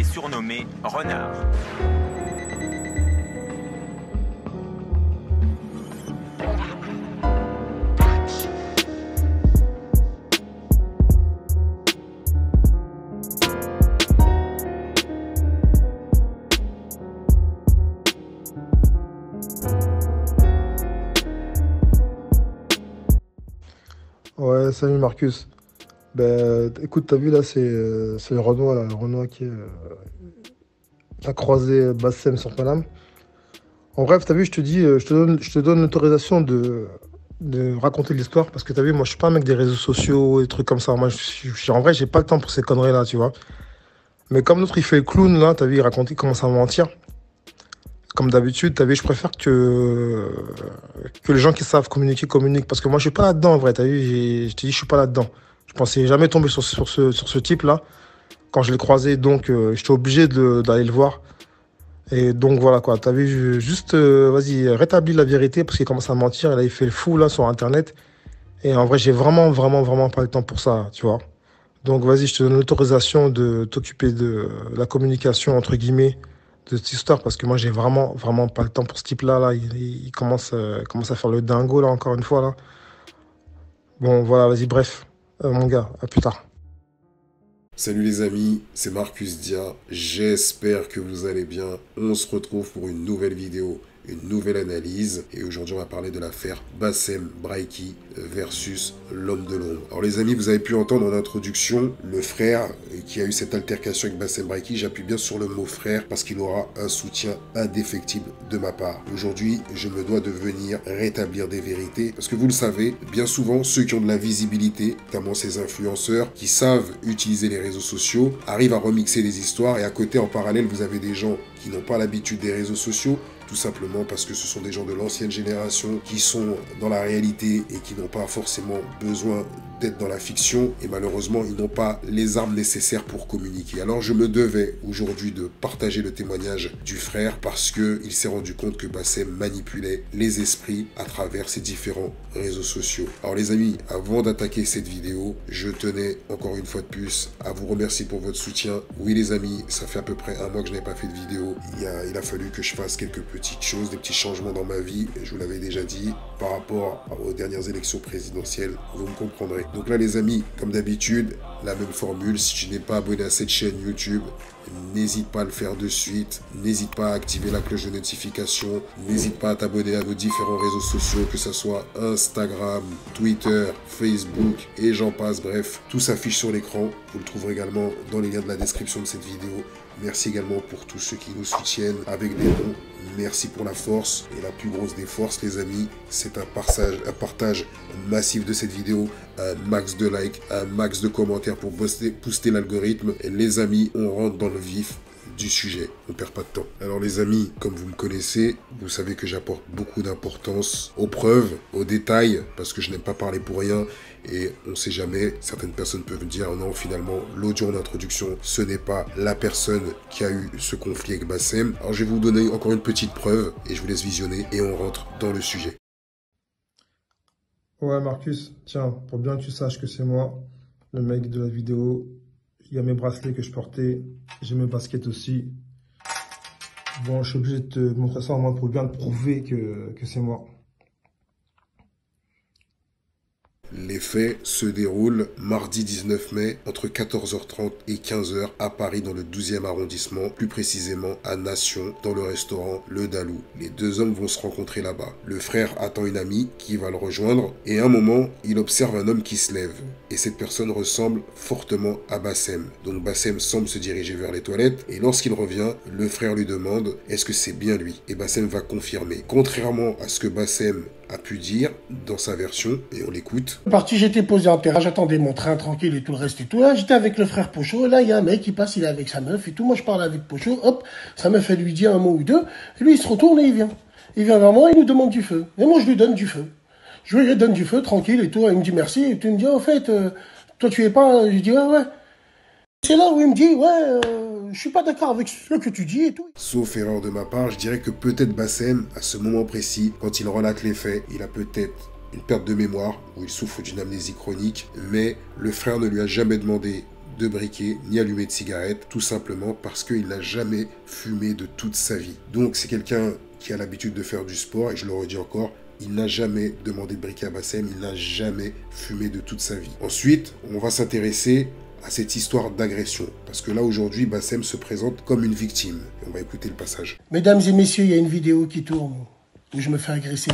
est surnommé Renard. Ouais, salut Marcus. Ben, écoute, t'as vu là, c'est euh, Renoir, là, Renoir qui, euh, a croisé Bassem sur Paname. En bref, t'as vu, je te dis, euh, je te donne, je te donne l'autorisation de, de raconter l'histoire parce que t'as vu, moi je suis pas un mec des réseaux sociaux et trucs comme ça. Moi, je, en vrai, j'ai pas le temps pour ces conneries là, tu vois. Mais comme l'autre il fait le clown là, t'as vu, il raconte, il commence à mentir. Comme d'habitude, t'as vu, je préfère que, que les gens qui savent communiquer communiquent parce que moi je suis pas là-dedans en vrai, t'as vu, je te dis, je suis pas là-dedans. Je pensais jamais tomber sur, sur ce, sur ce type-là quand je l'ai croisé, donc euh, j'étais obligé d'aller le voir. Et donc voilà quoi, t'as vu, juste, euh, vas-y, rétablis la vérité parce qu'il commence à mentir, là il fait le fou là sur internet. Et en vrai, j'ai vraiment, vraiment, vraiment pas le temps pour ça, tu vois. Donc vas-y, je te donne l'autorisation de t'occuper de la communication, entre guillemets, de cette histoire parce que moi j'ai vraiment, vraiment pas le temps pour ce type-là. Là. Il, commence, euh, commence à faire le dingo là, encore une fois là. Bon, voilà, vas-y, bref, mon gars, à plus tard. Salut les amis, c'est Marcus Dia. J'espère que vous allez bien. On se retrouve pour une nouvelle vidéo, une nouvelle analyse. Et aujourd'hui, on va parler de l'affaire Bassem Braiki versus l'homme de l'ombre. Alors les amis, vous avez pu entendre en introduction le frère qui a eu cette altercation avec Bassem Braiki. J'appuie bien sur le mot frère parce qu'il aura un soutien indéfectible de ma part. Aujourd'hui, je me dois de venir rétablir des vérités parce que vous le savez, bien souvent, ceux qui ont de la visibilité, notamment ces influenceurs qui savent utiliser les réseaux sociaux, arrivent à remixer les histoires et à côté, en parallèle, vous avez des gens qui n'ont pas l'habitude des réseaux sociaux, tout simplement parce que ce sont des gens de l'ancienne génération qui sont dans la réalité et qui n'ont pas forcément besoin d'être dans la fiction et malheureusement ils n'ont pas les armes nécessaires pour communiquer. Alors je me devais aujourd'hui de partager le témoignage du frère parce que il s'est rendu compte que Bassem manipulait les esprits à travers ses différents réseaux sociaux. Alors les amis, avant d'attaquer cette vidéo, je tenais encore une fois de plus à vous remercier pour votre soutien. Oui les amis, ça fait à peu près un mois que je n'ai pas fait de vidéo. Il a, il a fallu que je fasse quelques petites choses, des petits changements dans ma vie. Je vous l'avais déjà dit par rapport aux dernières élections présidentielles. Vous me comprendrez. Donc là les amis, comme d'habitude, la même formule. Si tu n'es pas abonné à cette chaîne YouTube, N'hésite pas à le faire de suite. N'hésite pas à activer la cloche de notification. N'hésite pas à t'abonner à nos différents réseaux sociaux, que ce soit Instagram, Twitter, Facebook et j'en passe. Bref, tout s'affiche sur l'écran. Vous le trouverez également dans les liens de la description de cette vidéo. Merci également pour tous ceux qui nous soutiennent avec des dons. Merci pour la force. Et la plus grosse des forces, les amis, c'est un partage, massif de cette vidéo, un max de likes, un max de commentaires pour booster, booster l'algorithme. Les amis, on rentre dans le vif du sujet. On perd pas de temps. Alors les amis, comme vous me connaissez, vous savez que j'apporte beaucoup d'importance aux preuves, aux détails, parce que je n'aime pas parler pour rien. Et on sait jamais, certaines personnes peuvent me dire non, finalement, l'audio en introduction, ce n'est pas la personne qui a eu ce conflit avec Bassem. Alors je vais vous donner encore une petite preuve et je vous laisse visionner et on rentre dans le sujet. Ouais, Marcus, tiens, pour bien que tu saches que c'est moi, le mec de la vidéo, il y a mes bracelets que je portais, j'ai mes baskets aussi. Bon, je suis obligé de te montrer ça au moins pour bien te prouver que, que c'est moi. Les faits se déroulent mardi 19 mai entre 14h30 et 15h à Paris dans le 12e arrondissement, plus précisément à Nation, dans le restaurant Le Dalou. Les deux hommes vont se rencontrer là-bas. Le frère attend une amie qui va le rejoindre et à un moment, il observe un homme qui se lève. Et cette personne ressemble fortement à Bassem. Donc Bassem semble se diriger vers les toilettes et lorsqu'il revient, le frère lui demande est-ce que c'est bien lui? Et Bassem va confirmer. Contrairement à ce que Bassem a pu dire dans sa version, et on l'écoute. Parti, j'étais posé en terrain, j'attendais mon train tranquille et tout le reste et tout. Là, j'étais avec le frère Pocho, et là, il y a un mec qui passe, il est avec sa meuf et tout. Moi, je parle avec Pocho, hop, sa meuf, elle lui dit un mot ou deux, lui, il se retourne et il vient. Il vient vers moi, il nous demande du feu. Et moi, je lui donne du feu. Je lui donne du feu, tranquille et tout, il me dit merci, et tu me dis, en fait, euh, toi, tu es pas, je dis, ouais, ouais. C'est là où il me dit, ouais, euh, je suis pas d'accord avec ce que tu dis et tout. Sauf erreur de ma part, je dirais que peut-être Bassem, à ce moment précis, quand il relate les faits, il a peut-être une perte de mémoire ou il souffre d'une amnésie chronique, mais le frère ne lui a jamais demandé de briquet ni allumé de cigarette, tout simplement parce qu'il n'a jamais fumé de toute sa vie. Donc c'est quelqu'un qui a l'habitude de faire du sport, et je le redis encore, il n'a jamais demandé de briquet à Bassem, il n'a jamais fumé de toute sa vie. Ensuite, on va s'intéresser à cette histoire d'agression. Parce que là, aujourd'hui, Bassem se présente comme une victime. on va écouter le passage. Mesdames et messieurs, il y a une vidéo qui tourne où je me fais agresser.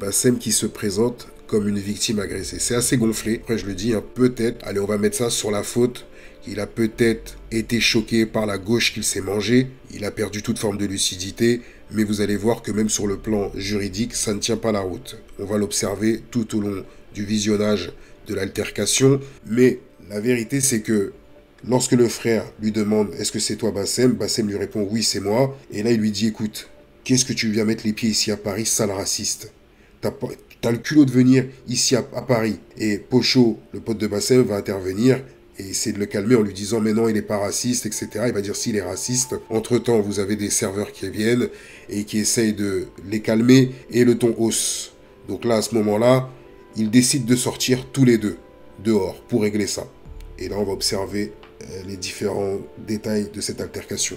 Bassem qui se présente comme une victime agressée. C'est assez gonflé. Après, je le dis, hein, peut-être. Allez, on va mettre ça sur la faute. Il a peut-être été choqué par la gauche qu'il s'est mangé. Il a perdu toute forme de lucidité. Mais vous allez voir que même sur le plan juridique, ça ne tient pas la route. On va l'observer tout au long du visionnage de l'altercation. Mais la vérité, c'est que lorsque le frère lui demande Est-ce que c'est toi, Bassem? Bassem lui répond Oui, c'est moi. Et là, il lui dit Écoute, qu'est-ce que tu viens mettre les pieds ici à Paris, sale raciste? T'as as le culot de venir ici à, Paris. Et Pocho, le pote de Bassem, va intervenir et essayer de le calmer en lui disant mais non il n'est pas raciste etc il va dire s'il est raciste entre temps vous avez des serveurs qui viennent et qui essayent de les calmer et le ton hausse. Donc là à ce moment là ils décident de sortir tous les deux dehors pour régler ça et là, on va observer euh, les différents détails de cette altercation.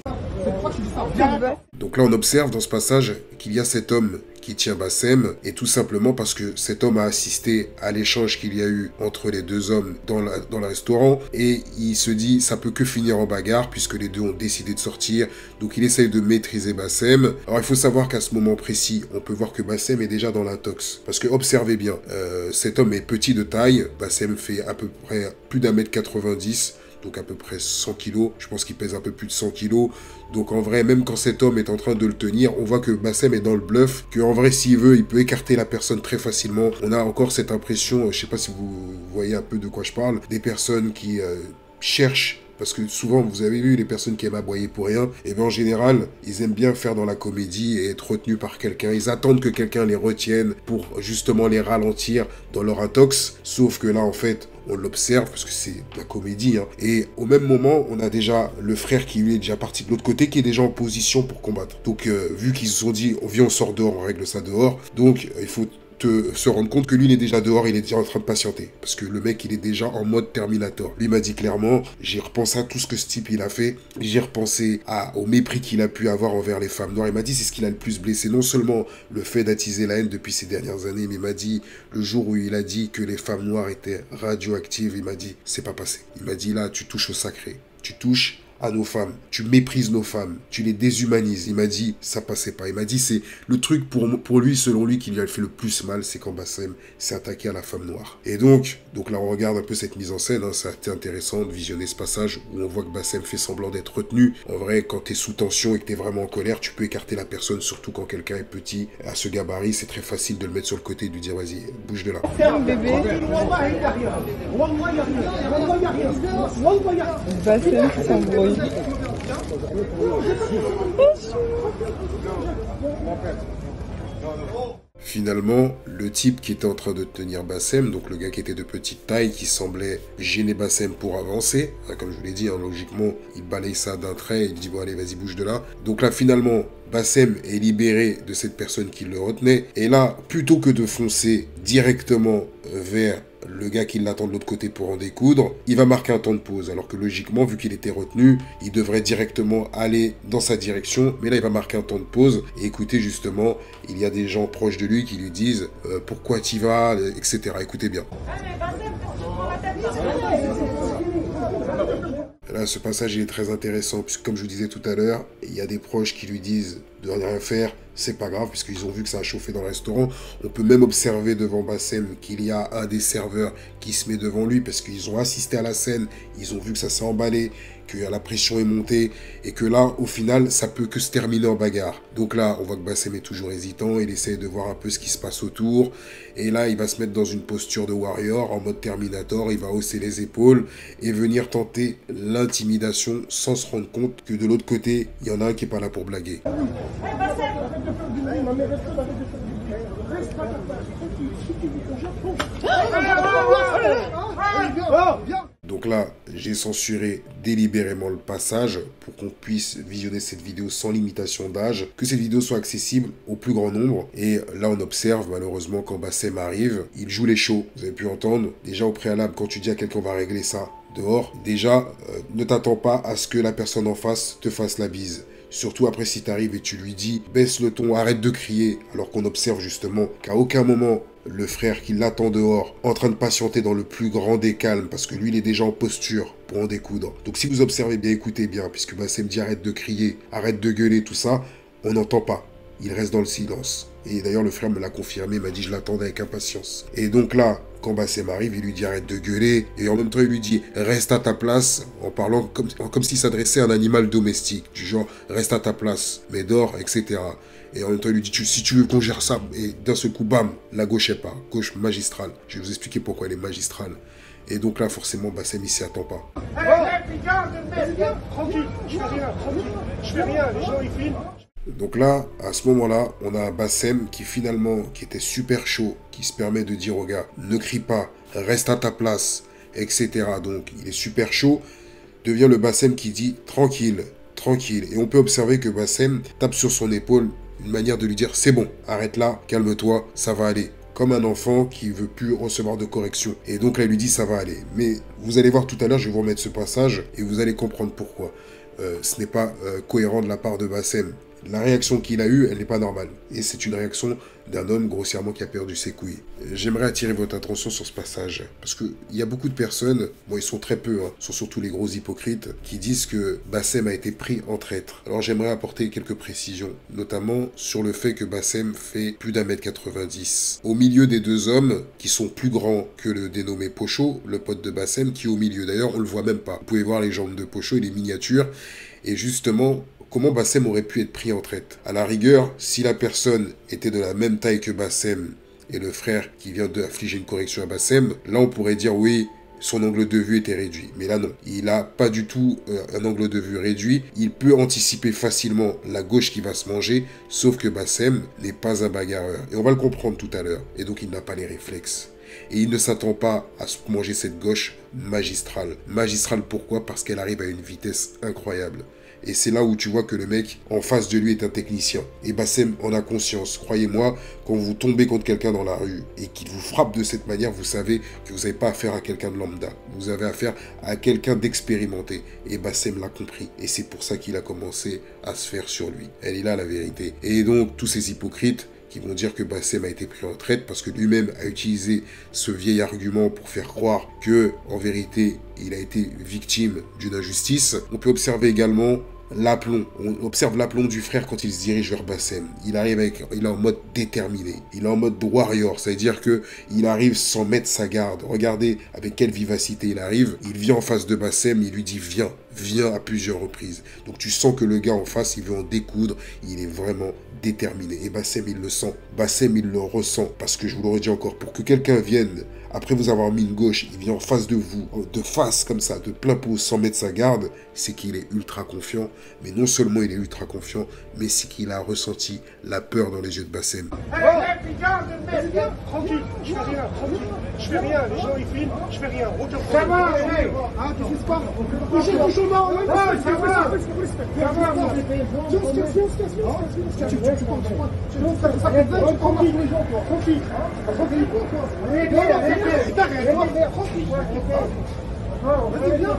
Donc là, on observe dans ce passage qu'il y a cet homme qui tient Bassem, et tout simplement parce que cet homme a assisté à l'échange qu'il y a eu entre les deux hommes dans, dans le restaurant, et il se dit ça peut que finir en bagarre puisque les deux ont décidé de sortir, donc il essaye de maîtriser Bassem. Alors il faut savoir qu'à ce moment précis, on peut voir que Bassem est déjà dans l'intox, parce que observez bien, euh, cet homme est petit de taille, Bassem fait à peu près plus d'un mètre 90, donc à peu près 100 kilos. Je pense qu'il pèse un peu plus de 100 kilos. Donc en vrai, même quand cet homme est en train de le tenir, on voit que Bassem est dans le bluff, qu'en vrai, s'il veut, il peut écarter la personne très facilement. On a encore cette impression, je sais pas si vous voyez un peu de quoi je parle, des personnes qui euh, cherchent parce que souvent, vous avez vu les personnes qui aiment aboyer pour rien, et bien en général, ils aiment bien faire dans la comédie et être retenus par quelqu'un. Ils attendent que quelqu'un les retienne pour justement les ralentir dans leur intox. Sauf que là, en fait, on l'observe parce que c'est la comédie. Hein. Et au même moment, on a déjà le frère qui lui est déjà parti de l'autre côté, qui est déjà en position pour combattre. Donc, euh, vu qu'ils se sont dit, on vient, on sort dehors, on règle ça dehors. Donc, il faut se rendre compte que lui, il est déjà dehors, il est déjà en train de patienter. Parce que le mec, il est déjà en mode Terminator. Lui m'a dit clairement, j'ai repensé à tout ce que ce type, il a fait. J'ai repensé à, au mépris qu'il a pu avoir envers les femmes noires. Il m'a dit, c'est ce qu'il a le plus blessé. Non seulement le fait d'attiser la haine depuis ces dernières années, mais il m'a dit, le jour où il a dit que les femmes noires étaient radioactives, il m'a dit, c'est pas passé. Il m'a dit, là, tu touches au sacré. Tu touches à nos femmes. Tu méprises nos femmes. Tu les déshumanises. Il m'a dit, ça passait pas. Il m'a dit, c'est le truc pour, pour lui, selon lui, qui lui a fait le plus mal, c'est quand Bassem s'est attaqué à la femme noire. Et donc, donc là, on regarde un peu cette mise en scène. Hein, ça intéressant de visionner ce passage où on voit que Bassem fait semblant d'être retenu. En vrai, quand tu es sous tension et que tu es vraiment en colère, tu peux écarter la personne, surtout quand quelqu'un est petit. À ce gabarit, c'est très facile de le mettre sur le côté et de lui dire, vas-y, bouge de là. bébé. Finalement, le type qui était en train de tenir Bassem, donc le gars qui était de petite taille, qui semblait gêner Bassem pour avancer, hein, comme je vous l'ai dit, hein, logiquement, il balaye ça d'un trait, il dit bon allez vas-y bouge de là. Donc là finalement, Bassem est libéré de cette personne qui le retenait, et là, plutôt que de foncer directement vers le gars qui l'attend de l'autre côté pour en découdre, il va marquer un temps de pause. Alors que logiquement, vu qu'il était retenu, il devrait directement aller dans sa direction. Mais là, il va marquer un temps de pause. Et écoutez, justement, il y a des gens proches de lui qui lui disent euh, pourquoi tu vas, etc. Écoutez bien. Là, ce passage est très intéressant, puisque comme je vous disais tout à l'heure, il y a des proches qui lui disent de rien faire, c'est pas grave, puisqu'ils ont vu que ça a chauffé dans le restaurant. On peut même observer devant Bassem qu'il y a un des serveurs qui se met devant lui, parce qu'ils ont assisté à la scène, ils ont vu que ça s'est emballé, que la pression est montée, et que là, au final, ça peut que se terminer en bagarre. Donc là, on voit que Bassem est toujours hésitant, il essaye de voir un peu ce qui se passe autour, et là, il va se mettre dans une posture de warrior, en mode Terminator, il va hausser les épaules, et venir tenter l'intimidation, sans se rendre compte que de l'autre côté, il y en a un qui est pas là pour blaguer. Donc là, j'ai censuré délibérément le passage pour qu'on puisse visionner cette vidéo sans limitation d'âge, que cette vidéo soit accessible au plus grand nombre. Et là, on observe malheureusement quand Bassem arrive, il joue les shows. Vous avez pu entendre, déjà au préalable, quand tu dis à quelqu'un va régler ça, dehors, déjà, euh, ne t'attends pas à ce que la personne en face te fasse la bise. Surtout après si t'arrives et tu lui dis baisse le ton, arrête de crier, alors qu'on observe justement qu'à aucun moment le frère qui l'attend dehors, en train de patienter dans le plus grand des calmes, parce que lui il est déjà en posture pour en découdre. Donc si vous observez bien, écoutez bien, puisque Bassem dit arrête de crier, arrête de gueuler, tout ça, on n'entend pas. Il reste dans le silence. Et d'ailleurs, le frère me l'a confirmé, m'a dit je l'attendais avec impatience. Et donc là, quand Bassem arrive, il lui dit arrête de gueuler. Et en même temps, il lui dit reste à ta place, en parlant comme, comme s'il s'adressait à un animal domestique. Du genre reste à ta place, mais dors, etc. Et en même temps, il lui dit si tu veux qu'on gère ça, et d'un seul coup, bam, la gauche est pas. Gauche magistrale. Je vais vous expliquer pourquoi elle est magistrale. Et donc là, forcément, Bassem, il s'y attend pas. Tranquille, je fais rien, tranquille. Je fais rien, les gens ils filment. Donc là, à ce moment-là, on a un Bassem qui finalement, qui était super chaud, qui se permet de dire au gars, ne crie pas, reste à ta place, etc. Donc il est super chaud, devient le Bassem qui dit, tranquille, tranquille. Et on peut observer que Bassem tape sur son épaule, une manière de lui dire, c'est bon, arrête là, calme-toi, ça va aller. Comme un enfant qui veut plus recevoir de correction. Et donc là, il lui dit, ça va aller. Mais vous allez voir tout à l'heure, je vais vous remettre ce passage et vous allez comprendre pourquoi. Euh, ce n'est pas euh, cohérent de la part de Bassem la réaction qu'il a eue, elle n'est pas normale. Et c'est une réaction d'un homme grossièrement qui a perdu ses couilles. J'aimerais attirer votre attention sur ce passage. Parce qu'il y a beaucoup de personnes, bon ils sont très peu, hein, sont surtout les gros hypocrites, qui disent que Bassem a été pris en traître. Alors j'aimerais apporter quelques précisions, notamment sur le fait que Bassem fait plus d'un mètre 90. Au milieu des deux hommes, qui sont plus grands que le dénommé Pocho, le pote de Bassem, qui est au milieu. D'ailleurs, on le voit même pas. Vous pouvez voir les jambes de Pocho, il est miniature. Et justement, comment Bassem aurait pu être pris en traite? À la rigueur, si la personne était de la même taille que Bassem et le frère qui vient d'affliger une correction à Bassem, là on pourrait dire oui, son angle de vue était réduit. Mais là non, il n'a pas du tout euh, un angle de vue réduit. Il peut anticiper facilement la gauche qui va se manger, sauf que Bassem n'est pas un bagarreur. Et on va le comprendre tout à l'heure. Et donc il n'a pas les réflexes. Et il ne s'attend pas à manger cette gauche magistrale. Magistrale pourquoi? Parce qu'elle arrive à une vitesse incroyable. Et c'est là où tu vois que le mec en face de lui est un technicien. Et Bassem en a conscience. Croyez-moi, quand vous tombez contre quelqu'un dans la rue et qu'il vous frappe de cette manière, vous savez que vous n'avez pas affaire à quelqu'un de lambda. Vous avez affaire à quelqu'un d'expérimenté. Et Bassem l'a compris. Et c'est pour ça qu'il a commencé à se faire sur lui. Elle est là la vérité. Et donc, tous ces hypocrites, qui vont dire que Bassem a été pris en traite parce que lui-même a utilisé ce vieil argument pour faire croire que, en vérité, il a été victime d'une injustice. On peut observer également l'aplomb. On observe l'aplomb du frère quand il se dirige vers Bassem. Il arrive avec, il est en mode déterminé. Il est en mode warrior. C'est-à-dire que il arrive sans mettre sa garde. Regardez avec quelle vivacité il arrive. Il vient en face de Bassem, il lui dit viens, viens à plusieurs reprises. Donc tu sens que le gars en face, il veut en découdre. Il est vraiment déterminé. Et Bassem, il le sent. Bassem, il le ressent. Parce que je vous le redis encore, pour que quelqu'un vienne après vous avoir mis une gauche, il vient en face de vous, de face comme ça, de plein pot, sans mettre sa garde, c'est qu'il est ultra confiant. Mais non seulement il est ultra confiant, mais c'est qu'il a ressenti la peur dans les yeux de Bassem. Tranquille, je fais rien, tranquille. Je fais rien, les gens ils filment, je fais rien. Aucun problème. Ça va, les mecs Hein, tu sais pas Bouchez, bouchez, non Ouais, ça va Ça va Viens, on se casse, viens, on se casse, viens, on se casse. Tu tu tu pars, tu pars. Tu pars, tu tranquille, les gens, toi, tranquille. Tranquille. Arrête, arrête, arrête, tranquille. Vas-y, viens.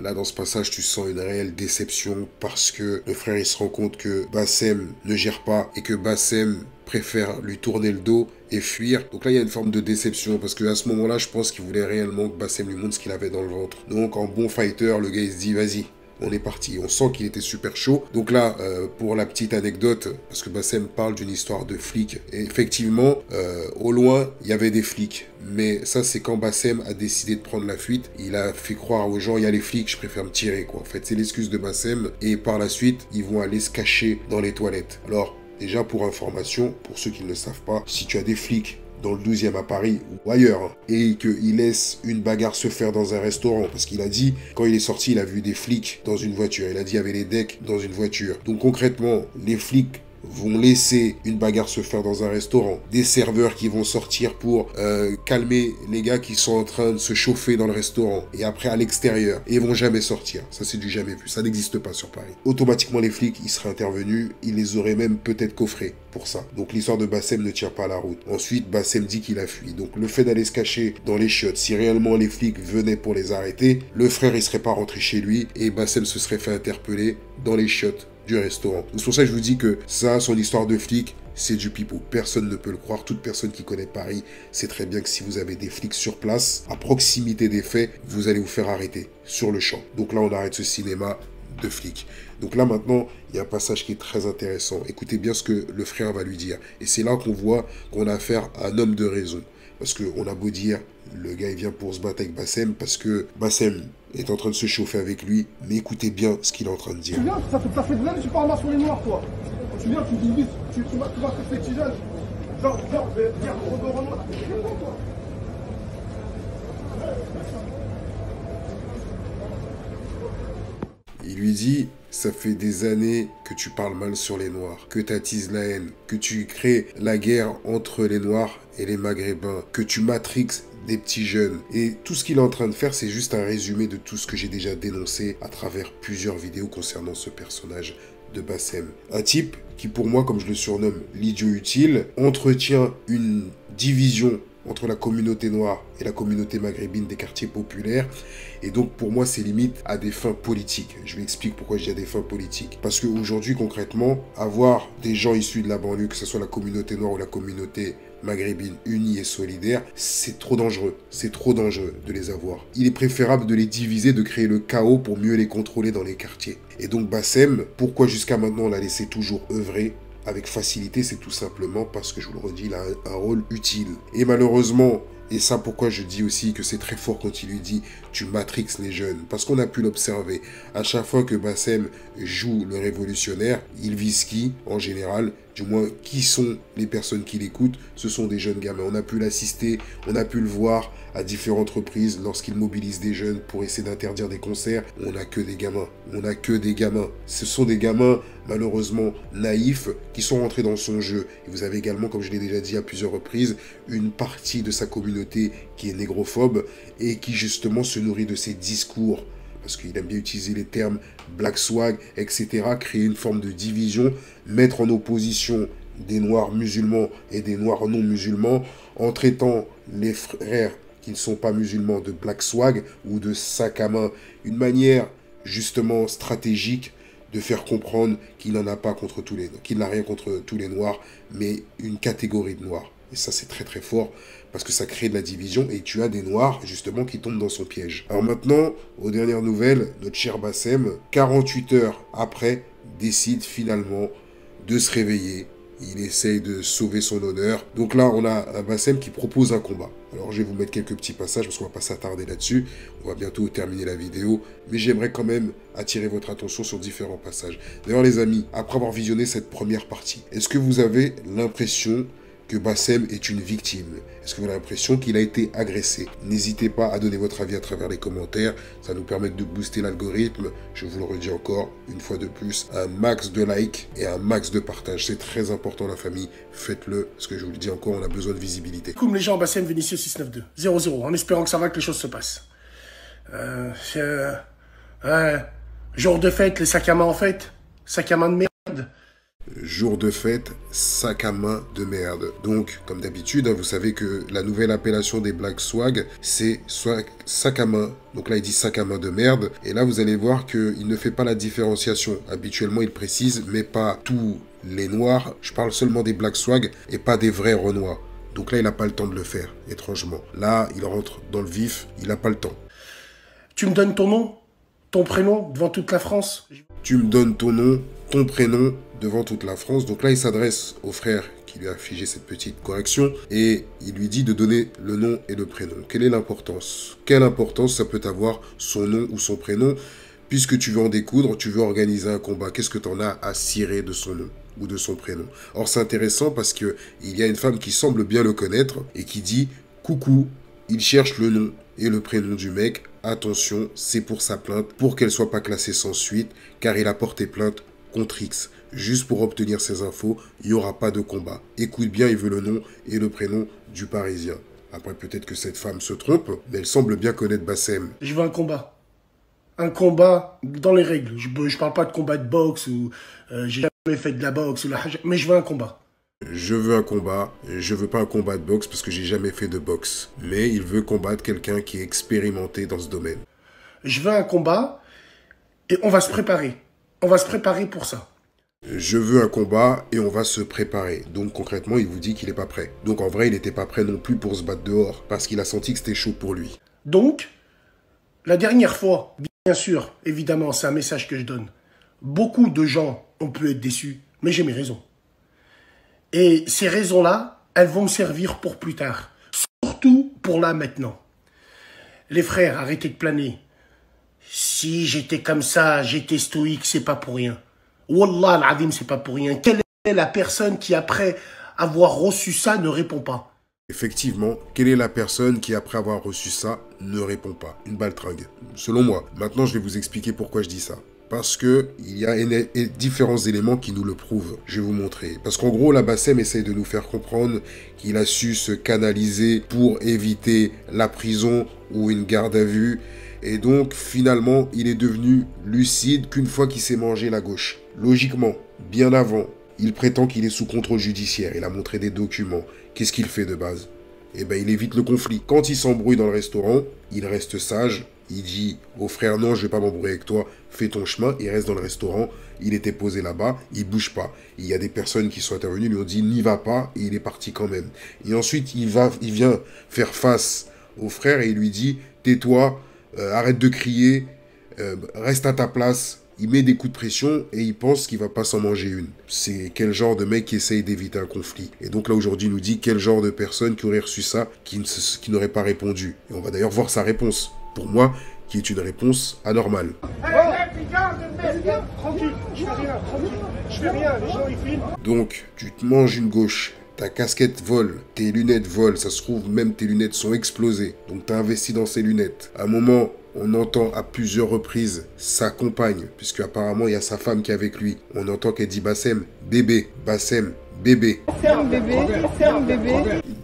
Là, dans ce passage, tu sens une réelle déception parce que le frère, il se rend compte que Bassem ne gère pas et que Bassem préfère lui tourner le dos et fuir. Donc là, il y a une forme de déception parce que à ce moment-là, je pense qu'il voulait réellement que Bassem lui montre ce qu'il avait dans le ventre. Donc, en bon fighter, le gars, il se dit, vas-y, on est parti. On sent qu'il était super chaud. Donc là, euh, pour la petite anecdote, parce que Bassem parle d'une histoire de flics, et effectivement, euh, au loin, il y avait des flics. Mais ça, c'est quand Bassem a décidé de prendre la fuite. Il a fait croire aux gens, il y a les flics, je préfère me tirer. En fait, c'est l'excuse de Bassem. Et par la suite, ils vont aller se cacher dans les toilettes. Alors, déjà pour information, pour ceux qui ne savent pas, si tu as des flics dans le 12e à Paris ou ailleurs, hein, et qu'il laisse une bagarre se faire dans un restaurant, parce qu'il a dit, quand il est sorti, il a vu des flics dans une voiture, il a dit il y avait les decks dans une voiture. Donc concrètement, les flics vont laisser une bagarre se faire dans un restaurant, des serveurs qui vont sortir pour euh, calmer les gars qui sont en train de se chauffer dans le restaurant et après à l'extérieur et ils vont jamais sortir. Ça c'est du jamais vu, ça n'existe pas sur Paris. Automatiquement les flics, ils seraient intervenus, ils les auraient même peut-être coffrés pour ça. Donc l'histoire de Bassem ne tient pas la route. Ensuite, Bassem dit qu'il a fui. Donc le fait d'aller se cacher dans les chiottes, si réellement les flics venaient pour les arrêter, le frère il serait pas rentré chez lui et Bassem se serait fait interpeller dans les chiottes restaurant. C'est pour ça que je vous dis que ça, son histoire de flic, c'est du pipeau. Personne ne peut le croire. Toute personne qui connaît Paris sait très bien que si vous avez des flics sur place, à proximité des faits, vous allez vous faire arrêter sur le champ. Donc là, on arrête ce cinéma de flics. Donc là maintenant, il y a un passage qui est très intéressant. Écoutez bien ce que le frère va lui dire. Et c'est là qu'on voit qu'on a affaire à un homme de raison. Parce qu'on a beau dire, le gars il vient pour se battre avec Bassem, parce que Bassem est en train de se chauffer avec lui, mais écoutez bien ce qu'il est en train de dire. Tu viens, ça fait, ça fait que tu parles mal sur les noirs, toi. Tu viens, tu dis vite, tu, tu, vas, tu. Genre, genre, viens, toi. Il lui dit, ça fait des années que tu parles mal sur les Noirs, que tu attises la haine, que tu crées la guerre entre les Noirs et les Maghrébins, que tu matrixes des petits jeunes. Et tout ce qu'il est en train de faire, c'est juste un résumé de tout ce que j'ai déjà dénoncé à travers plusieurs vidéos concernant ce personnage de Bassem. Un type qui, pour moi, comme je le surnomme, l'idiot utile, entretient une division entre la communauté noire et la communauté maghrébine des quartiers populaires. Et donc, pour moi, c'est limite à des fins politiques. Je vais expliquer pourquoi je dis à des fins politiques. Parce qu'aujourd'hui, concrètement, avoir des gens issus de la banlieue, que ce soit la communauté noire ou la communauté maghrébine unie et solidaire, c'est trop dangereux. C'est trop dangereux de les avoir. Il est préférable de les diviser, de créer le chaos pour mieux les contrôler dans les quartiers. Et donc Bassem, pourquoi jusqu'à maintenant on l'a laissé toujours œuvrer avec facilité, c'est tout simplement parce que je vous le redis, il a un, rôle utile. Et malheureusement, et ça, pourquoi je dis aussi que c'est très fort quand il lui dit tu matrixes les jeunes. Parce qu'on a pu l'observer. À chaque fois que Bassem joue le révolutionnaire, il vise qui en général Du moins, qui sont les personnes qui l'écoutent Ce sont des jeunes gamins. On a pu l'assister, on a pu le voir à différentes reprises lorsqu'il mobilise des jeunes pour essayer d'interdire des concerts. On n'a que des gamins. On n'a que des gamins. Ce sont des gamins malheureusement naïfs qui sont rentrés dans son jeu. Et vous avez également, comme je l'ai déjà dit à plusieurs reprises, une partie de sa communauté qui est négrophobe et qui justement se nourrit de ses discours parce qu'il aime bien utiliser les termes black swag, etc., créer une forme de division, mettre en opposition des noirs musulmans et des noirs non musulmans, en traitant les frères qui ne sont pas musulmans de black swag ou de sac à main, une manière justement stratégique de faire comprendre qu'il n'en a pas contre tous les qu'il n'a rien contre tous les noirs, mais une catégorie de noirs. Et ça, c'est très très fort parce que ça crée de la division et tu as des noirs justement qui tombent dans son piège. Alors maintenant, aux dernières nouvelles, notre cher Bassem, 48 heures après, décide finalement de se réveiller. Il essaye de sauver son honneur. Donc là, on a un Bassem qui propose un combat. Alors je vais vous mettre quelques petits passages parce qu'on va pas s'attarder là-dessus. On va bientôt terminer la vidéo. Mais j'aimerais quand même attirer votre attention sur différents passages. D'ailleurs les amis, après avoir visionné cette première partie, est-ce que vous avez l'impression que Bassem est une victime Est-ce que vous avez l'impression qu'il a été agressé? N'hésitez pas à donner votre avis à travers les commentaires. Ça nous permet de booster l'algorithme. Je vous le redis encore, une fois de plus, un max de likes et un max de partage. C'est très important la famille. Faites-le. Parce que je vous le dis encore, on a besoin de visibilité. Comme les gens Bassem Vinicius 692. 0-0, en espérant que ça va, que les choses se passent. Euh, euh, jour de fête, les sacs à main en fête. Sacs à main de merde. Jour de fête, sac à main de merde. Donc, comme d'habitude, hein, vous savez que la nouvelle appellation des Black Swag, c'est sac à main. Donc là, il dit sac à main de merde. Et là, vous allez voir qu'il ne fait pas la différenciation. Habituellement, il précise, mais pas tous les noirs. Je parle seulement des Black Swag et pas des vrais Renois. Donc là, il n'a pas le temps de le faire, étrangement. Là, il rentre dans le vif, il n'a pas le temps. Tu me donnes ton nom, ton prénom, devant toute la France? Tu me donnes ton nom, ton prénom devant toute la France. Donc là, il s'adresse au frère qui lui a figé cette petite correction et il lui dit de donner le nom et le prénom. Quelle est l'importance? Quelle importance ça peut avoir son nom ou son prénom? Puisque tu veux en découdre, tu veux organiser un combat Qu'est-ce que tu en as à cirer de son nom ou de son prénom? Or, c'est intéressant parce que il y a une femme qui semble bien le connaître et qui dit coucou, il cherche le nom et le prénom du mec. Attention, c'est pour sa plainte, pour qu'elle soit pas classée sans suite, car il a porté plainte contre X. Juste pour obtenir ces infos, il n'y aura pas de combat. Écoute bien, il veut le nom et le prénom du Parisien. Après, peut-être que cette femme se trompe, mais elle semble bien connaître Bassem. Je veux un combat. Un combat dans les règles. Je ne parle pas de combat de boxe ou euh, j'ai jamais fait de la boxe ou la mais je veux un combat. Je veux un combat, je veux pas un combat de boxe parce que j'ai jamais fait de boxe. Mais il veut combattre quelqu'un qui est expérimenté dans ce domaine. Je veux un combat et on va se préparer. On va se préparer pour ça. Je veux un combat et on va se préparer. Donc concrètement, il vous dit qu'il n'est pas prêt. Donc en vrai, il n'était pas prêt non plus pour se battre dehors parce qu'il a senti que c'était chaud pour lui. Donc, la dernière fois, bien sûr, évidemment, c'est un message que je donne. Beaucoup de gens ont pu être déçus, mais j'ai mes raisons. Et ces raisons-là, elles vont me servir pour plus tard. Surtout pour là maintenant. Les frères, arrêtez de planer. Si j'étais comme ça, j'étais stoïque, c'est pas pour rien. Wallah al c'est pas pour rien. Quelle est la personne qui, après avoir reçu ça, ne répond pas? Effectivement, quelle est la personne qui, après avoir reçu ça, ne répond pas? Une baltringue. Selon moi. Maintenant, je vais vous expliquer pourquoi je dis ça parce que il y a différents éléments qui nous le prouvent. Je vais vous montrer. Parce qu'en gros, la Bassem essaye de nous faire comprendre qu'il a su se canaliser pour éviter la prison ou une garde à vue. Et donc, finalement, il est devenu lucide qu'une fois qu'il s'est mangé la gauche. Logiquement, bien avant, il prétend qu'il est sous contrôle judiciaire. Il a montré des documents. Qu'est-ce qu'il fait de base? Eh bien, il évite le conflit. Quand il s'embrouille dans le restaurant, il reste sage, il dit au frère non, je vais pas m'embrouiller avec toi, fais ton chemin. Il reste dans le restaurant. Il était posé là-bas, il bouge pas. Il y a des personnes qui sont intervenues, lui ont dit n'y va pas, et il est parti quand même. Et ensuite, il va, il vient faire face au frère et il lui dit tais-toi, euh, arrête de crier, euh, reste à ta place. Il met des coups de pression et il pense qu'il va pas s'en manger une. C'est quel genre de mec qui essaye d'éviter un conflit. Et donc là aujourd'hui il nous dit quel genre de personne qui aurait reçu ça, qui, n'aurait pas répondu. Et on va d'ailleurs voir sa réponse pour moi, qui est une réponse anormale. Donc, tu te manges une gauche, ta casquette vole, tes lunettes volent, ça se trouve même tes lunettes sont explosées, donc tu as investi dans ces lunettes. À un moment, on entend à plusieurs reprises sa compagne, puisque apparemment il y a sa femme qui est avec lui. On entend qu'elle dit Bassem, bébé, Bassem, bébé.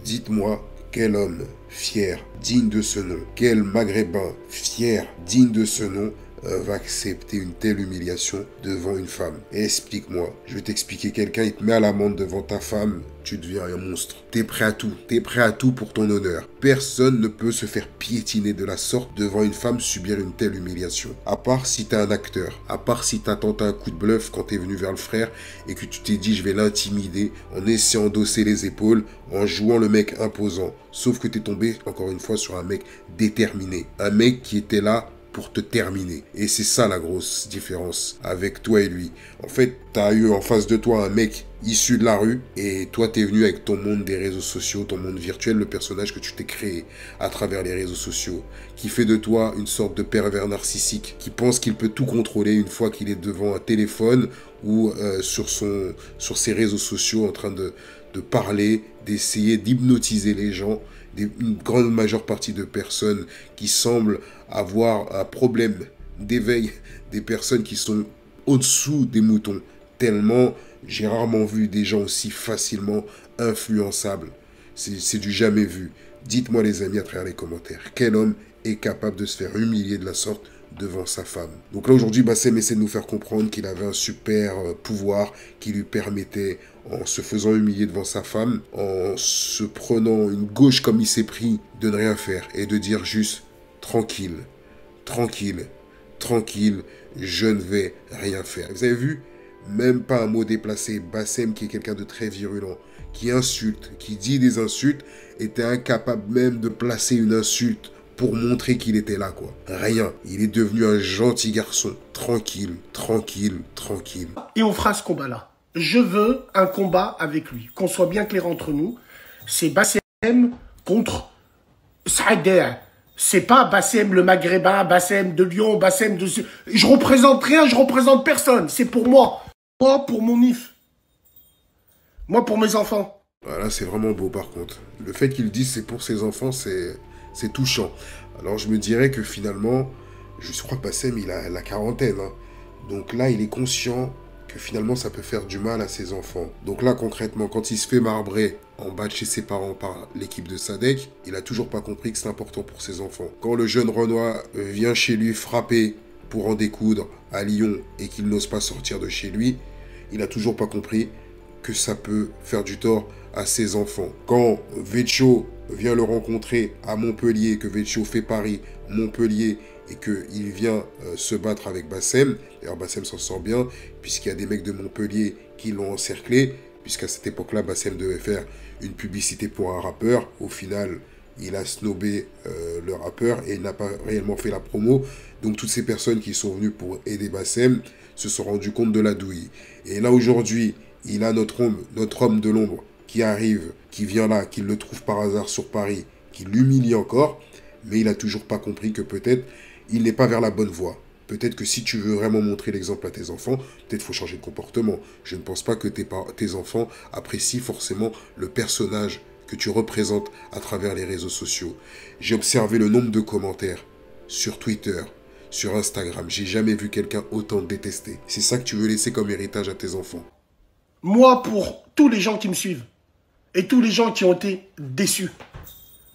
Dites-moi, quel homme fier, digne de ce nom, quel maghrébin fier, digne de ce nom, va accepter une telle humiliation devant une femme Explique-moi. Je vais t'expliquer. Quelqu'un, il te met à l'amende devant ta femme, tu deviens un monstre. T'es prêt à tout. T'es prêt à tout pour ton honneur. Personne ne peut se faire piétiner de la sorte devant une femme subir une telle humiliation. À part si t'es un acteur. À part si t'as tenté un coup de bluff quand t'es venu vers le frère et que tu t'es dit je vais l'intimider en essayant d'osser les épaules, en jouant le mec imposant. Sauf que t'es tombé encore une fois sur un mec déterminé. Un mec qui était là pour te terminer. Et c'est ça la grosse différence avec toi et lui. En fait, tu as eu en face de toi un mec issu de la rue et toi tu es venu avec ton monde des réseaux sociaux, ton monde virtuel, le personnage que tu t'es créé à travers les réseaux sociaux, qui fait de toi une sorte de pervers narcissique, qui pense qu'il peut tout contrôler une fois qu'il est devant un téléphone ou euh, sur, son, sur ses réseaux sociaux en train de, de parler, d'essayer d'hypnotiser les gens une grande majeure partie de personnes qui semblent avoir un problème d'éveil, des personnes qui sont au-dessous des moutons. Tellement j'ai rarement vu des gens aussi facilement influençables. C'est du jamais vu. Dites-moi les amis à travers les commentaires, quel homme est capable de se faire humilier de la sorte devant sa femme? Donc là aujourd'hui, Bassem essaie de nous faire comprendre qu'il avait un super euh, pouvoir qui lui permettait, en se faisant humilier devant sa femme, en se prenant une gauche comme il s'est pris, de ne rien faire et de dire juste tranquille, tranquille, tranquille, je ne vais rien faire. Vous avez vu? Même pas un mot déplacé. Bassem qui est quelqu'un de très virulent, qui insulte, qui dit des insultes, était incapable même de placer une insulte pour montrer qu'il était là, quoi. Rien. Il est devenu un gentil garçon. Tranquille, tranquille, tranquille. Et on fera ce combat-là. Je veux un combat avec lui. Qu'on soit bien clair entre nous. C'est Bassem contre Saïder. C'est pas Bassem le maghrébin, Bassem de Lyon, Bassem de... Je représente rien, je représente personne. C'est pour moi. Moi, pour mon if. Moi, pour mes enfants. Voilà, c'est vraiment beau par contre. Le fait qu'il dise c'est pour ses enfants, c'est c'est touchant. Alors je me dirais que finalement, je crois que Bassem, il a la quarantaine. Hein. Donc là, il est conscient finalement ça peut faire du mal à ses enfants. Donc là concrètement, quand il se fait marbrer en bas de chez ses parents par l'équipe de Sadek, il a toujours pas compris que c'est important pour ses enfants. Quand le jeune Renoir euh, vient chez lui frapper pour en découdre à Lyon et qu'il n'ose pas sortir de chez lui, il a toujours pas compris que ça peut faire du tort à ses enfants. Quand Vecchio vient le rencontrer à Montpellier, que Vecchio fait Paris, Montpellier, et qu'il vient euh, se battre avec Bassem, d'ailleurs Bassem s'en sort bien, puisqu'il y a des mecs de Montpellier qui l'ont encerclé, puisqu'à cette époque-là, Bassem devait faire une publicité pour un rappeur. Au final, il a snobé euh, le rappeur et il n'a pas réellement fait la promo. Donc toutes ces personnes qui sont venues pour aider Bassem se sont rendues compte de la douille. Et là aujourd'hui, il a notre homme, notre homme de l'ombre qui arrive, qui vient là, qui le trouve par hasard sur Paris, qui l'humilie encore, mais il n'a toujours pas compris que peut-être il n'est pas vers la bonne voie. Peut-être que si tu veux vraiment montrer l'exemple à tes enfants, peut-être faut changer de comportement. Je ne pense pas que tes, enfants apprécient forcément le personnage que tu représentes à travers les réseaux sociaux. J'ai observé le nombre de commentaires sur Twitter, sur Instagram. J'ai jamais vu quelqu'un autant détester. C'est ça que tu veux laisser comme héritage à tes enfants. Moi, pour tous les gens qui me suivent et tous les gens qui ont été déçus,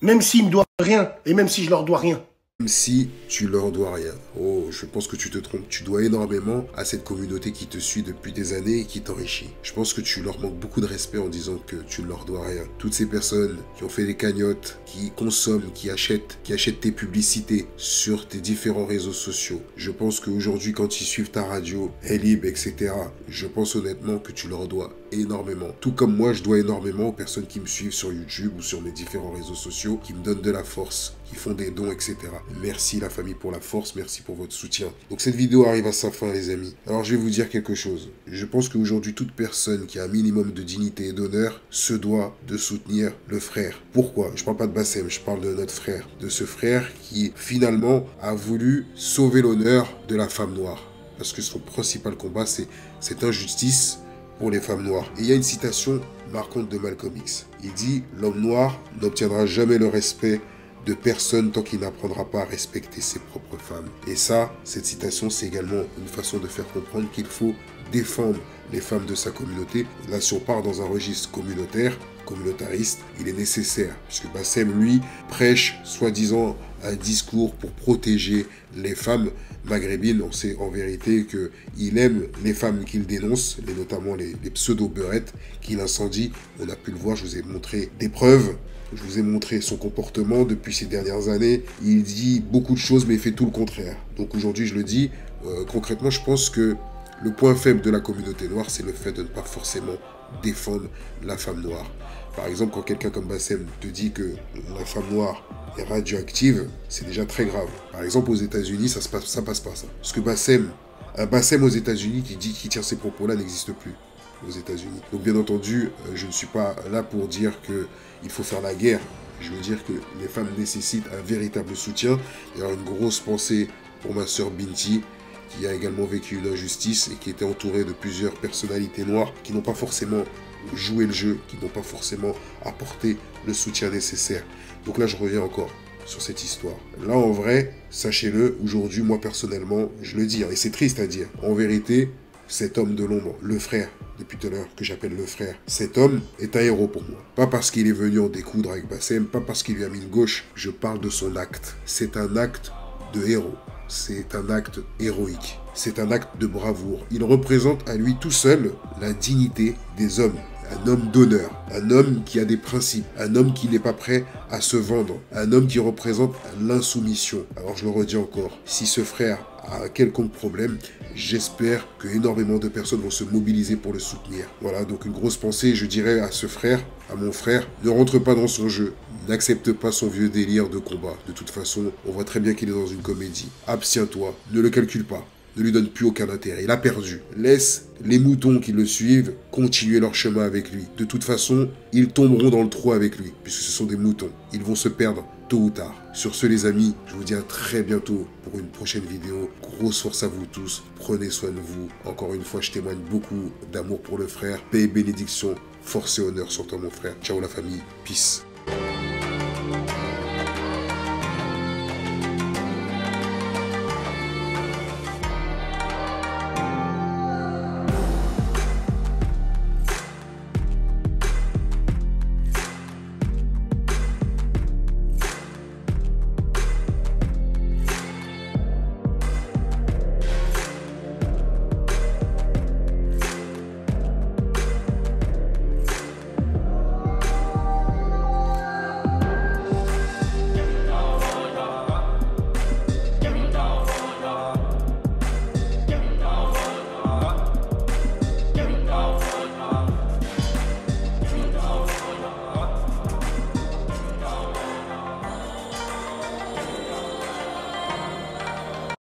même s'ils me doivent rien et même si je leur dois rien, si tu leur dois rien. Oh, je pense que tu te trompes. Tu dois énormément à cette communauté qui te suit depuis des années et qui t'enrichit. Je pense que tu leur manques beaucoup de respect en disant que tu ne leur dois rien. Toutes ces personnes qui ont fait des cagnottes, qui consomment, qui achètent, qui achètent tes publicités sur tes différents réseaux sociaux. Je pense qu'aujourd'hui, quand ils suivent ta radio, libre, etc., je pense honnêtement que tu leur dois énormément. Tout comme moi, je dois énormément aux personnes qui me suivent sur YouTube ou sur mes différents réseaux sociaux, qui me donnent de la force, qui font des dons, etc. Merci la famille pour la force, merci pour votre soutien. Donc cette vidéo arrive à sa fin les amis. Alors je vais vous dire quelque chose. Je pense qu'aujourd'hui toute personne qui a un minimum de dignité et d'honneur se doit de soutenir le frère. Pourquoi? Je parle pas de Bassem, je parle de notre frère. De ce frère qui finalement a voulu sauver l'honneur de la femme noire. Parce que son principal combat c'est cette injustice les femmes noires. Et il y a une citation marquante de Malcolm X. Il dit L'homme noir n'obtiendra jamais le respect de personne tant qu'il n'apprendra pas à respecter ses propres femmes. Et ça, cette citation, c'est également une façon de faire comprendre qu'il faut défendre les femmes de sa communauté. Là, si part dans un registre communautaire, communautariste, il est nécessaire, puisque Bassem, lui, prêche, soi-disant, un discours pour protéger les femmes maghrébines. On sait en vérité qu'il aime les femmes qu'il dénonce, et notamment les, pseudo-beurrettes qu'il incendie. On a pu le voir, je vous ai montré des preuves je vous ai montré son comportement depuis ces dernières années. Il dit beaucoup de choses, mais il fait tout le contraire. Donc aujourd'hui, je le dis, euh, concrètement, je pense que le point faible de la communauté noire, c'est le fait de ne pas forcément défendre la femme noire. Par exemple, quand quelqu'un comme Bassem te dit que la femme noire est radioactive, c'est déjà très grave. Par exemple, aux États-Unis, ça ne passe, pas ça. Parce que Bassem, un Bassem aux États-Unis qui dit qu'il tient ces propos-là n'existe plus aux États-Unis. Donc bien entendu, euh, je ne suis pas là pour dire que il faut faire la guerre. Je veux dire que les femmes nécessitent un véritable soutien. A une grosse pensée pour ma sœur Binti, qui a également vécu une injustice et qui était entourée de plusieurs personnalités noires qui n'ont pas forcément joué le jeu, qui n'ont pas forcément apporté le soutien nécessaire. Donc là, je reviens encore sur cette histoire. Là, en vrai, sachez-le, aujourd'hui, moi personnellement, je le dis, hein, et c'est triste à dire, en vérité, cet homme de l'ombre, le frère, depuis tout à l'heure, que j'appelle le frère, cet homme est un héros pour moi. Pas parce qu'il est venu en découdre avec Bassem, pas parce qu'il lui a mis une gauche, je parle de son acte. C'est un acte de héros. C'est un acte héroïque. C'est un acte de bravoure. Il représente à lui tout seul la dignité des hommes un homme d'honneur, un homme qui a des principes, un homme qui n'est pas prêt à se vendre, un homme qui représente l'insoumission. Alors je le redis encore, si ce frère a un quelconque problème, j'espère que énormément de personnes vont se mobiliser pour le soutenir. Voilà, donc une grosse pensée, je dirais à ce frère, à mon frère, ne rentre pas dans son jeu, n'accepte pas son vieux délire de combat. De toute façon, on voit très bien qu'il est dans une comédie. Abstiens-toi, ne le calcule pas ne lui donne plus aucun intérêt. Il a perdu. Laisse les moutons qui le suivent continuer leur chemin avec lui. De toute façon, ils tomberont dans le trou avec lui, puisque ce sont des moutons. Ils vont se perdre tôt ou tard. Sur ce les amis, je vous dis à très bientôt pour une prochaine vidéo. Grosse force à vous tous, prenez soin de vous. Encore une fois, je témoigne beaucoup d'amour pour le frère. Paix et bénédiction, force et honneur sur toi mon frère. Ciao la famille, peace.